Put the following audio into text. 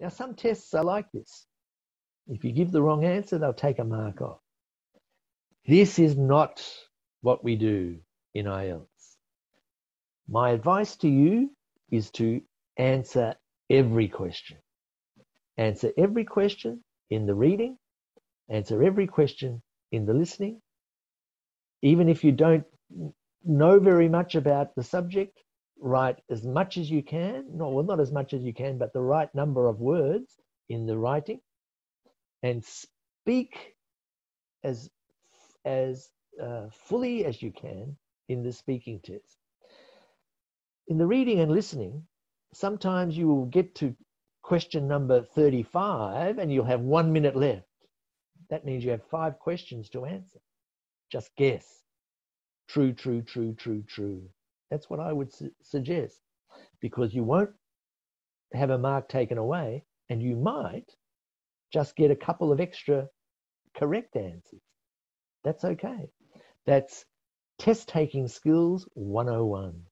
Now, some tests are like this. If you give the wrong answer, they'll take a mark off. This is not what we do in IELTS. My advice to you is to answer every question. Answer every question in the reading, answer every question in the listening. Even if you don't know very much about the subject, write as much as you can, no, well, not as much as you can, but the right number of words in the writing, and speak as as uh, fully as you can in the speaking test. In the reading and listening, sometimes you will get to question number 35 and you'll have one minute left. That means you have five questions to answer. Just guess. True, true, true, true, true. That's what I would su- suggest because you won't have a mark taken away and you might just get a couple of extra correct answers. That's okay. That's test taking skills 101.